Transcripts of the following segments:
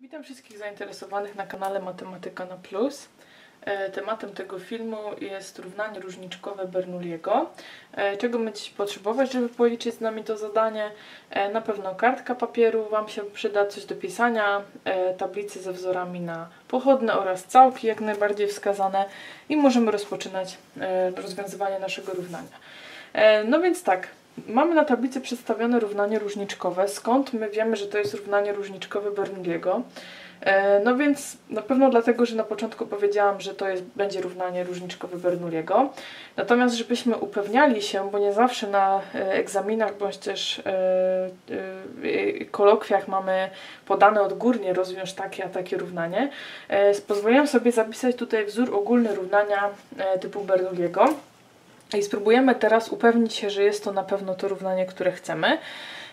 Witam wszystkich zainteresowanych na kanale Matematyka na Plus. E, Tematem tego filmu jest równanie różniczkowe Bernoulliego. E, Czego będziecie potrzebować, żeby policzyć z nami to zadanie? E, Na pewno kartka papieru Wam się przyda, coś do pisania, tablice ze wzorami na pochodne oraz całki jak najbardziej wskazane i możemy rozpoczynać rozwiązywanie naszego równania. No więc tak, Mamy na tablicy przedstawione równanie różniczkowe. Skąd my wiemy, że to jest równanie różniczkowe Bernoulliego? E, No więc na pewno dlatego, że na początku powiedziałam, że to jest, będzie równanie różniczkowe Bernoulliego. Natomiast żebyśmy upewniali się, bo nie zawsze na e, egzaminach bądź też e, kolokwiach mamy podane odgórnie rozwiąż takie, a takie równanie, pozwoliłam sobie zapisać tutaj wzór ogólny równania typu Bernoulliego. I spróbujemy teraz upewnić się, że jest to na pewno to równanie, które chcemy.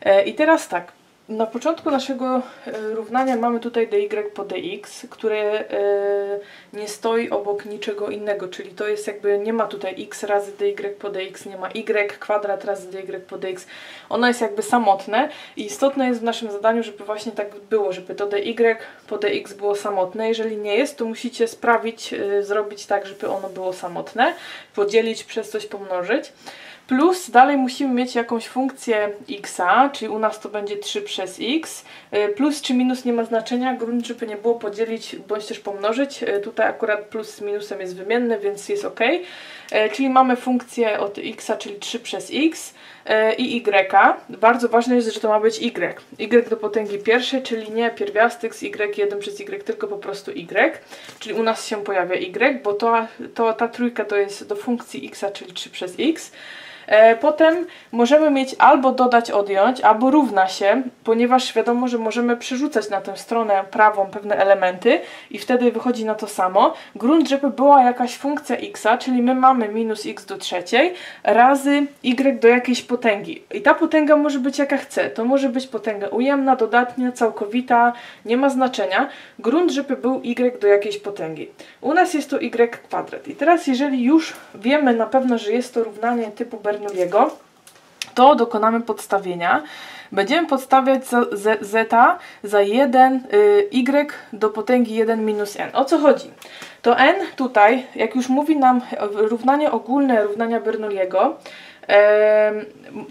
E, I teraz tak, na początku naszego e, równania mamy tutaj dy po dx, które e, nie stoi obok niczego innego, czyli to jest jakby, nie ma tutaj x razy dy po dx, nie ma y kwadrat razy dy po dx. Ono jest jakby samotne i istotne jest w naszym zadaniu, żeby właśnie tak było, żeby to dy po dx było samotne. Jeżeli nie jest, to musicie sprawić, e, zrobić tak, żeby ono było samotne, podzielić przez coś pomnożyć. Plus dalej musimy mieć jakąś funkcję x, czyli u nas to będzie 3 przez x. Y, Plus czy minus nie ma znaczenia, grunt, żeby nie było podzielić bądź też pomnożyć. Y, Tutaj akurat plus z minusem jest wymienny, więc jest ok. Y, Czyli mamy funkcję od x, czyli 3 przez x i y. Bardzo ważne jest, że to ma być y. y do potęgi pierwszej, czyli nie pierwiastek z y, 1 przez y, tylko po prostu y. Czyli u nas się pojawia y, bo to, to, ta trójka to jest do funkcji x, czyli 3 przez x. E, Potem możemy mieć albo dodać, odjąć, albo równa się, ponieważ wiadomo, że możemy przerzucać na tę stronę prawą pewne elementy i wtedy wychodzi na to samo. Grunt, żeby była jakaś funkcja x, czyli my mamy minus x do trzeciej razy y do jakiejś potęgi. I ta potęga może być jaka chce. To może być potęga ujemna, dodatnia, całkowita, nie ma znaczenia. Grunt, żeby był y do jakiejś potęgi. U nas jest to y kwadrat. I teraz jeżeli już wiemy na pewno, że jest to równanie typu Bernoulliego, to dokonamy podstawienia. Będziemy podstawiać z, zeta za 1 y, y do potęgi 1 minus n. O co chodzi? To n tutaj, jak już mówi nam równanie ogólne równania Bernoulliego,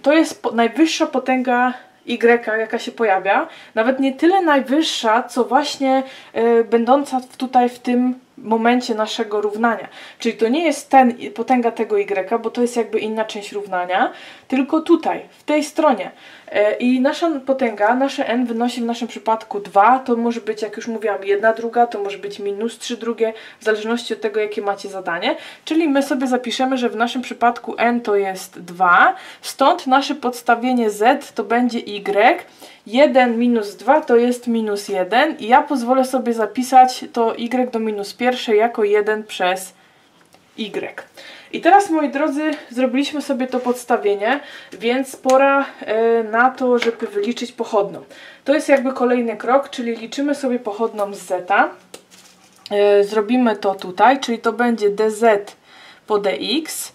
to jest najwyższa potęga y, jaka się pojawia. Nawet nie tyle najwyższa, co właśnie y, będąca tutaj w tym momencie naszego równania. Czyli to nie jest ten potęga tego y, bo to jest jakby inna część równania, tylko tutaj, w tej stronie. E, I nasza potęga, nasze n wynosi w naszym przypadku 2, to może być, jak już mówiłam, jedna druga, to może być minus 3 drugie, w zależności od tego, jakie macie zadanie. Czyli my sobie zapiszemy, że w naszym przypadku n to jest 2, stąd nasze podstawienie z to będzie y, 1 minus 2 to jest minus 1 i ja pozwolę sobie zapisać to y do minus pierwszej jako 1 przez y. I teraz, moi drodzy, zrobiliśmy sobie to podstawienie, więc pora e, na to, żeby wyliczyć pochodną. To jest jakby kolejny krok, czyli liczymy sobie pochodną z zeta. E, zrobimy to tutaj, czyli to będzie dz po dx.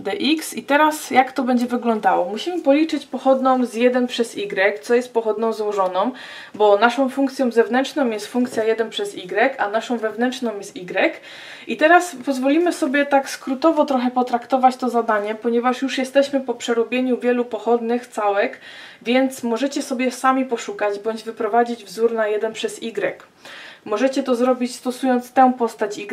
Dx i teraz jak to będzie wyglądało? Musimy policzyć pochodną z 1 przez y, co jest pochodną złożoną, bo naszą funkcją zewnętrzną jest funkcja 1 przez y, a naszą wewnętrzną jest y. I teraz pozwolimy sobie tak skrótowo trochę potraktować to zadanie, ponieważ już jesteśmy po przerobieniu wielu pochodnych całek, więc możecie sobie sami poszukać bądź wyprowadzić wzór na 1 przez y. Możecie to zrobić stosując tę postać y,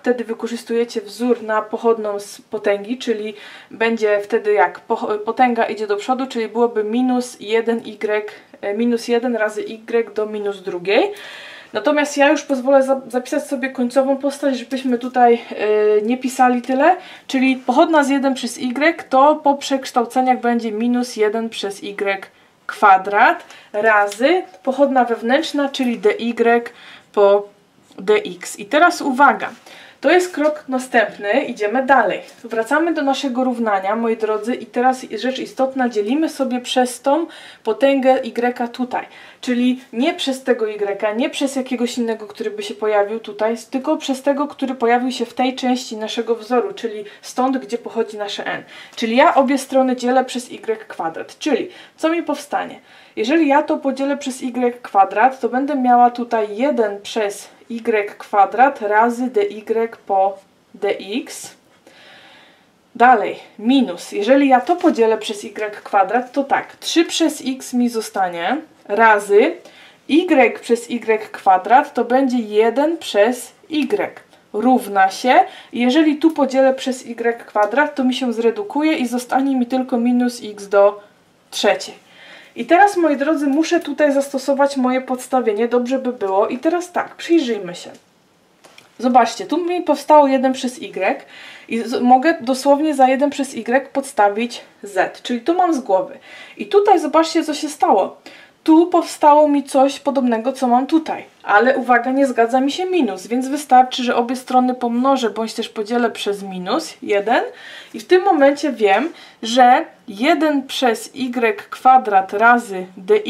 wtedy wykorzystujecie wzór na pochodną z potęgi, czyli będzie wtedy jak potęga idzie do przodu, czyli byłoby minus 1y, e, minus 1 razy y do minus drugiej. Natomiast ja już pozwolę za- zapisać sobie końcową postać, żebyśmy tutaj e, nie pisali tyle, czyli pochodna z 1 przez y to po przekształceniach będzie minus 1 przez y kwadrat razy pochodna wewnętrzna, czyli dy po dx. I teraz uwaga, to jest krok następny, idziemy dalej. Wracamy do naszego równania, moi drodzy, i teraz rzecz istotna, dzielimy sobie przez tą potęgę y tutaj. Czyli nie przez tego y, nie przez jakiegoś innego, który by się pojawił tutaj, tylko przez tego, który pojawił się w tej części naszego wzoru, czyli stąd, gdzie pochodzi nasze n. Czyli ja obie strony dzielę przez y kwadrat. Czyli co mi powstanie? Jeżeli ja to podzielę przez y kwadrat, to będę miała tutaj 1 przez y kwadrat razy dy po dx. Dalej, minus. Jeżeli ja to podzielę przez y kwadrat, to tak, 3 przez x mi zostanie razy y przez y kwadrat to będzie 1 przez y równa się. Jeżeli tu podzielę przez y kwadrat, to mi się zredukuje i zostanie mi tylko minus x do trzeciej. I teraz, moi drodzy, muszę tutaj zastosować moje podstawienie, dobrze by było. I teraz tak, przyjrzyjmy się. Zobaczcie, tu mi powstało 1 przez y i mogę dosłownie za 1 przez y podstawić z, czyli tu mam z głowy. I tutaj zobaczcie, co się stało tu powstało mi coś podobnego, co mam tutaj. Ale uwaga, nie zgadza mi się minus, więc wystarczy, że obie strony pomnożę, bądź też podzielę przez minus 1 i w tym momencie wiem, że 1 przez y kwadrat razy dy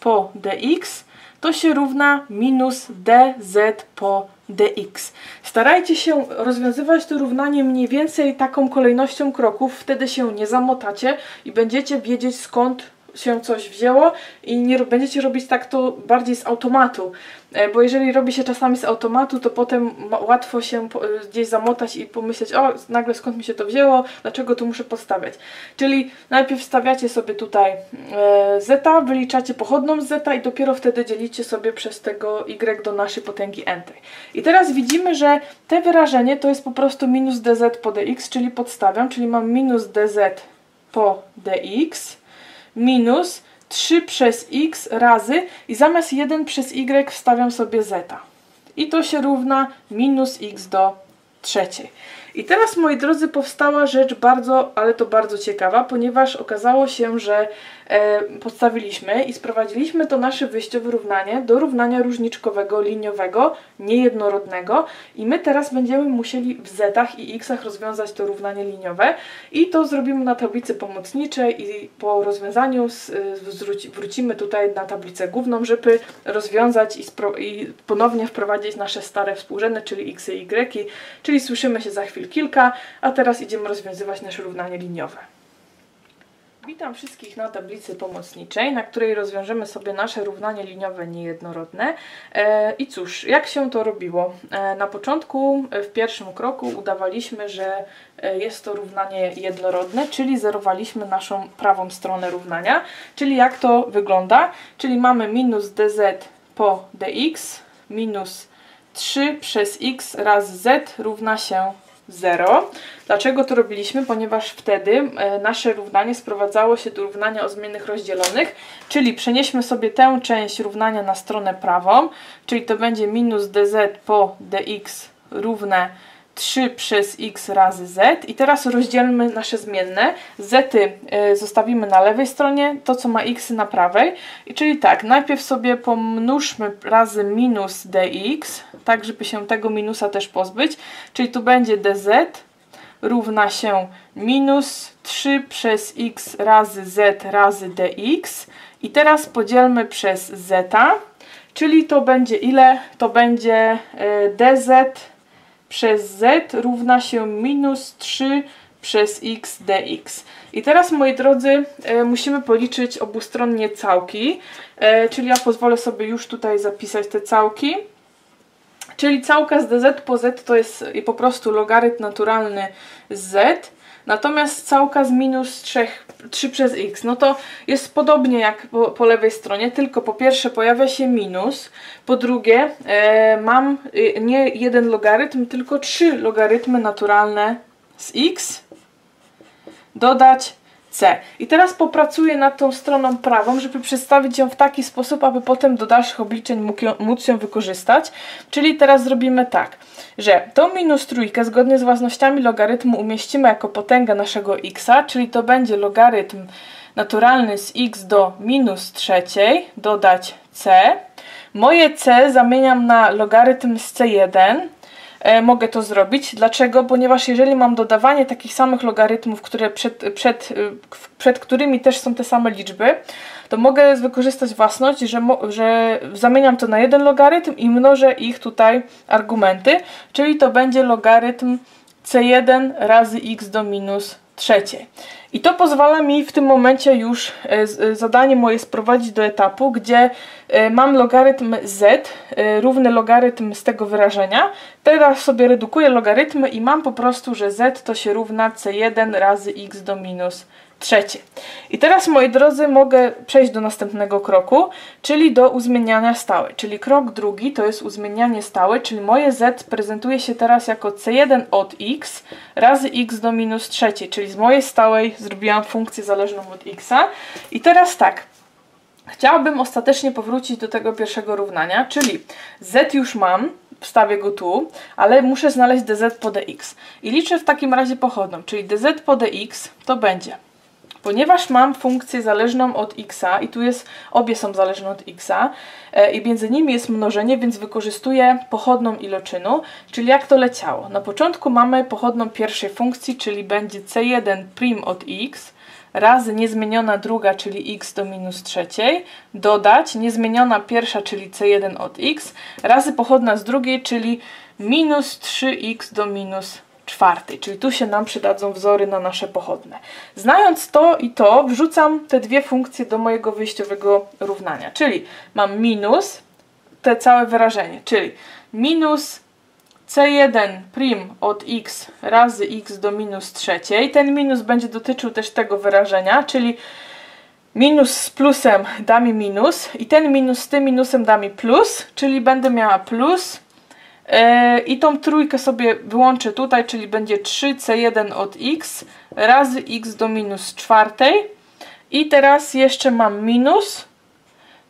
po dx to się równa minus dz po dx. Starajcie się rozwiązywać to równanie mniej więcej taką kolejnością kroków, wtedy się nie zamotacie i będziecie wiedzieć skąd się coś wzięło i nie będziecie robić tak to bardziej z automatu, e, bo jeżeli robi się czasami z automatu, to potem łatwo się gdzieś zamotać i pomyśleć, o nagle skąd mi się to wzięło, dlaczego tu muszę postawiać. Czyli najpierw wstawiacie sobie tutaj e, zeta, wyliczacie pochodną z zeta i dopiero wtedy dzielicie sobie przez tego y do naszej potęgi n. I teraz widzimy, że te wyrażenie to jest po prostu minus dz po dx, czyli podstawiam, czyli mam minus dz po dx minus 3 przez x razy i zamiast 1 przez y wstawiam sobie z. I to się równa minus x do trzeciej. I teraz, moi drodzy, powstała rzecz bardzo, ale to bardzo ciekawa, ponieważ okazało się, że e, podstawiliśmy i sprowadziliśmy to nasze wyjściowe równanie do równania różniczkowego, liniowego, niejednorodnego. I my teraz będziemy musieli w zetach i xach rozwiązać to równanie liniowe. I to zrobimy na tablicy pomocniczej i po rozwiązaniu z, wrócimy tutaj na tablicę główną, żeby rozwiązać i, i ponownie wprowadzić nasze stare współrzędne, czyli x i y, czyli słyszymy się za chwilę kilka, a teraz idziemy rozwiązywać nasze równanie liniowe. Witam wszystkich na tablicy pomocniczej, na której rozwiążemy sobie nasze równanie liniowe niejednorodne. E, I cóż, jak się to robiło? E, na początku, w pierwszym kroku udawaliśmy, że e, jest to równanie jednorodne, czyli zerowaliśmy naszą prawą stronę równania. Czyli jak to wygląda? Czyli mamy minus dz po dx minus 3 przez x razy z równa się 0. Dlaczego to robiliśmy? Ponieważ wtedy e, nasze równanie sprowadzało się do równania o zmiennych rozdzielonych, czyli przenieśmy sobie tę część równania na stronę prawą, czyli to będzie minus dz po dx równe 3 przez x razy z i teraz rozdzielmy nasze zmienne. z y zostawimy na lewej stronie, to co ma x na prawej. I czyli tak, najpierw sobie pomnóżmy razy minus dx, tak żeby się tego minusa też pozbyć. Czyli tu będzie dz równa się minus 3 przez x razy z razy dx. I teraz podzielmy przez zeta, czyli to będzie ile? To będzie y, dz przez z równa się minus 3 przez x dx. I teraz, moi drodzy, e, musimy policzyć obustronnie całki, e, czyli ja pozwolę sobie już tutaj zapisać te całki. Czyli całka z dz po z to jest po prostu logarytm naturalny z, natomiast całka z minus 3 3 przez x, no to jest podobnie jak po, po, lewej stronie, tylko po pierwsze pojawia się minus, po drugie e, mam e, nie jeden logarytm, tylko trzy logarytmy naturalne z x. Dodać C. I teraz popracuję nad tą stroną prawą, żeby przedstawić ją w taki sposób, aby potem do dalszych obliczeń móc ją wykorzystać. Czyli teraz zrobimy tak, że tą minus trójkę zgodnie z własnościami logarytmu umieścimy jako potęgę naszego x, czyli to będzie logarytm naturalny z x do minus trzeciej, dodać c. Moje c zamieniam na logarytm z c1, e, mogę to zrobić. Dlaczego? Ponieważ jeżeli mam dodawanie takich samych logarytmów, które przed, przed, y, przed którymi też są te same liczby, to mogę wykorzystać własność, że, że zamieniam to na jeden logarytm i mnożę ich tutaj argumenty, czyli to będzie logarytm c1 razy x do minus trzeciej. I to pozwala mi w tym momencie już e, e, zadanie moje sprowadzić do etapu, gdzie e, mam logarytm z równy logarytm z tego wyrażenia. Teraz sobie redukuję logarytmy i mam po prostu, że z to się równa c1 razy x do minus trzecie. I teraz, moi drodzy, mogę przejść do następnego kroku, czyli do uzmieniania stałe. Czyli krok drugi to jest uzmienianie stałe, czyli moje z prezentuje się teraz jako c1 od x razy x do minus trzeciej, czyli z mojej stałej zrobiłam funkcję zależną od x. I teraz tak, chciałabym ostatecznie powrócić do tego pierwszego równania, czyli z już mam, wstawię go tu, ale muszę znaleźć dz po dx. I liczę w takim razie pochodną, czyli dz po dx to będzie Ponieważ mam funkcję zależną od x i tu jest, obie są zależne od x e, i między nimi jest mnożenie, więc wykorzystuję pochodną iloczynu, czyli jak to leciało. Na początku mamy pochodną pierwszej funkcji, czyli będzie c1 prim od x razy niezmieniona druga, czyli x do minus trzeciej, dodać niezmieniona pierwsza, czyli c1 od x, razy pochodna z drugiej, czyli minus 3x do minus czwartej, czyli tu się nam przydadzą wzory na nasze pochodne. Znając to i to, wrzucam te dwie funkcje do mojego wyjściowego równania, czyli mam minus te całe wyrażenie, czyli minus c1 prim od x razy x do minus trzeciej. Ten minus będzie dotyczył też tego wyrażenia, czyli minus z plusem da mi minus i ten minus z tym minusem da mi plus, czyli będę miała plus I tą trójkę sobie wyłączę tutaj, czyli będzie 3c1 od x razy x do minus czwartej. I teraz jeszcze mam minus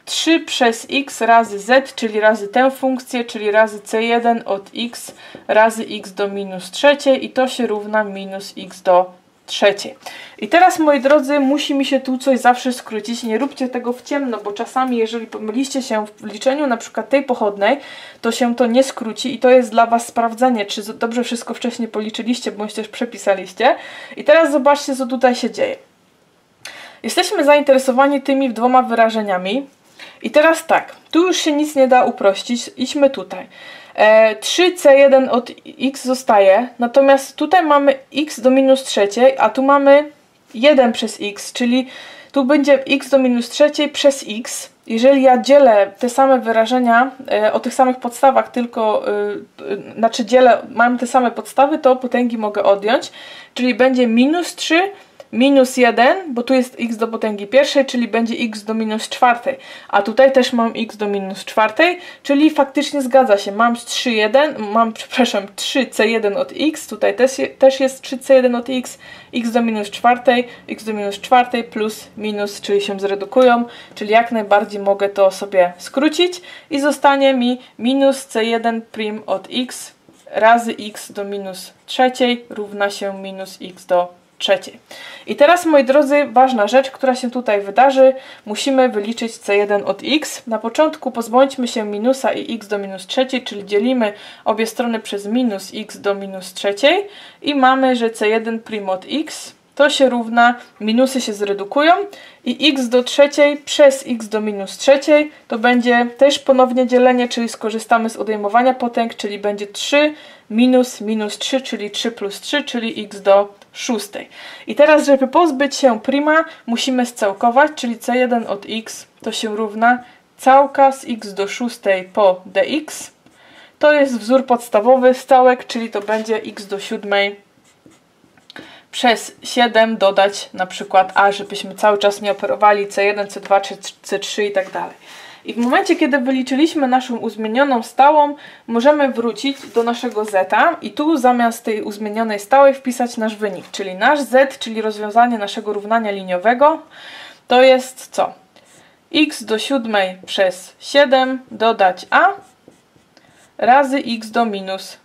3 przez x razy z, czyli razy tę funkcję, czyli razy c1 od x razy x do minus trzeciej i to się równa minus x do trzeciej. I teraz, moi drodzy, musi mi się tu coś zawsze skrócić. Nie róbcie tego w ciemno, bo czasami, jeżeli pomyliście się w liczeniu na przykład tej pochodnej, to się to nie skróci i to jest dla Was sprawdzenie, czy dobrze wszystko wcześniej policzyliście, bądź też przepisaliście. I teraz zobaczcie, co tutaj się dzieje. Jesteśmy zainteresowani tymi dwoma wyrażeniami. I teraz tak, tu już się nic nie da uprościć. Idźmy tutaj. 3c1 e, od x zostaje, natomiast tutaj mamy x do minus trzeciej, a tu mamy 1 przez x, czyli tu będzie x do minus trzeciej przez x. Jeżeli ja dzielę te same wyrażenia e, o tych samych podstawach, tylko, e, znaczy dzielę, mam te same podstawy, to potęgi mogę odjąć, czyli będzie minus 3 minus 1, bo tu jest x do potęgi pierwszej, czyli będzie x do minus czwartej. A tutaj też mam x do minus czwartej, czyli faktycznie zgadza się. Mam 3,1, mam, przepraszam, 3c1 od x, tutaj też, też jest 3c1 od x, x do minus czwartej, x do minus czwartej plus minus, czyli się zredukują, czyli jak najbardziej mogę to sobie skrócić i zostanie mi minus c1 prim od x razy x do minus trzeciej równa się minus x do trzeciej. I teraz, moi drodzy, ważna rzecz, która się tutaj wydarzy. Musimy wyliczyć c1 od x. Na początku pozbądźmy się minusa i x do minus trzeciej, czyli dzielimy obie strony przez minus x do minus trzeciej i mamy, że c1 prim od x to się równa, minusy się zredukują i x do trzeciej przez x do minus trzeciej to będzie też ponownie dzielenie, czyli skorzystamy z odejmowania potęg, czyli będzie 3 minus minus 3, czyli 3 plus 3, czyli x do szóstej. I teraz, żeby pozbyć się prima, musimy scałkować, czyli c1 od x to się równa całka z x do szóstej po dx. To jest wzór podstawowy stałek, czyli to będzie x do siódmej przez 7 dodać na przykład a, żebyśmy cały czas nie operowali c1, c2 czy c3 i tak dalej. I w momencie, kiedy wyliczyliśmy naszą uzmienioną stałą, możemy wrócić do naszego z i tu zamiast tej uzmienionej stałej wpisać nasz wynik, czyli nasz z, czyli rozwiązanie naszego równania liniowego, to jest co? x do siódmej przez 7 dodać a razy x do minus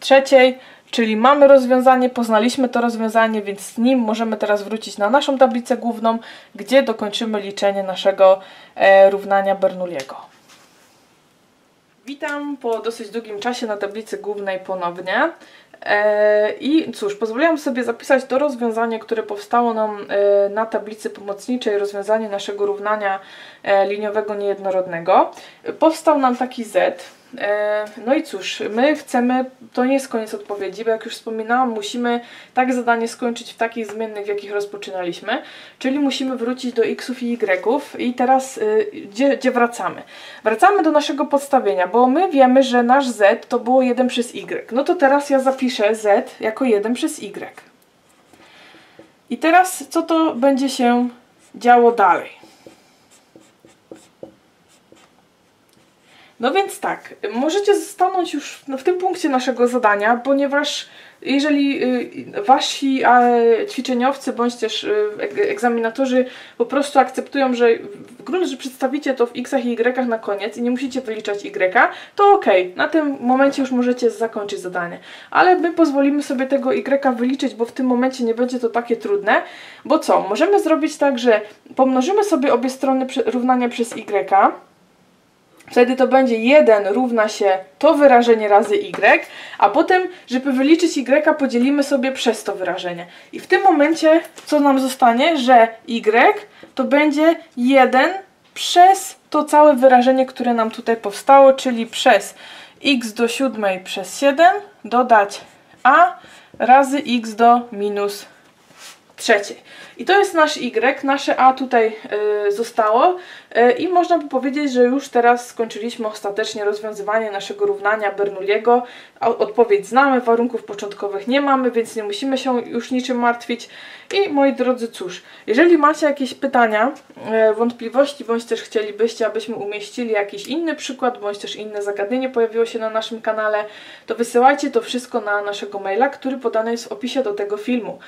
trzeciej Czyli mamy rozwiązanie, poznaliśmy to rozwiązanie, więc z nim możemy teraz wrócić na naszą tablicę główną, gdzie dokończymy liczenie naszego e, równania Bernoulliego. Witam po dosyć długim czasie na tablicy głównej ponownie. E, I cóż, pozwoliłam sobie zapisać to rozwiązanie, które powstało nam e, na tablicy pomocniczej, rozwiązanie naszego równania e, liniowego niejednorodnego. Powstał nam taki z, no i cóż, my chcemy, to nie jest koniec odpowiedzi, bo jak już wspominałam, musimy tak zadanie skończyć w takich zmiennych, w jakich rozpoczynaliśmy, czyli musimy wrócić do xów i y'ów i teraz gdzie, gdzie wracamy? Wracamy do naszego podstawienia, bo my wiemy, że nasz z to było 1 przez y. No to teraz ja zapiszę z jako 1 przez y. I teraz co to będzie się działo dalej? No więc tak, możecie stanąć już w tym punkcie naszego zadania, ponieważ jeżeli y, wasi ćwiczeniowcy bądź też y, egzaminatorzy po prostu akceptują, że w gruncie, że przedstawicie to w x i y na koniec i nie musicie wyliczać y, to ok, na tym momencie już możecie zakończyć zadanie. Ale my pozwolimy sobie tego y wyliczyć, bo w tym momencie nie będzie to takie trudne, bo co? Możemy zrobić tak, że pomnożymy sobie obie strony równania przez y, Wtedy to będzie 1 równa się to wyrażenie razy y, a potem, żeby wyliczyć y, podzielimy sobie przez to wyrażenie. I w tym momencie co nam zostanie, że y to będzie 1 przez to całe wyrażenie, które nam tutaj powstało, czyli przez x do siódmej przez 7 dodać a razy x do minus trzeciej. I to jest nasz Y, nasze A tutaj y, zostało y, i można by powiedzieć, że już teraz skończyliśmy ostatecznie rozwiązywanie naszego równania Bernoulliego. Odpowiedź znamy, warunków początkowych nie mamy, więc nie musimy się już niczym martwić. I moi drodzy, cóż, jeżeli macie jakieś pytania, y, wątpliwości, bądź też chcielibyście, abyśmy umieścili jakiś inny przykład, bądź też inne zagadnienie pojawiło się na naszym kanale, to wysyłajcie to wszystko na naszego maila, który podany jest w opisie do tego filmu.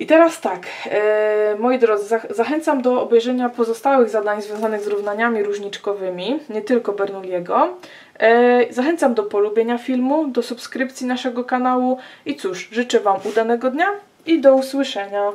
I teraz tak, e, moi drodzy, zachęcam do obejrzenia pozostałych zadań związanych z równaniami różniczkowymi, nie tylko Bernoulliego. E, zachęcam do polubienia filmu, do subskrypcji naszego kanału i cóż, życzę Wam udanego dnia i do usłyszenia.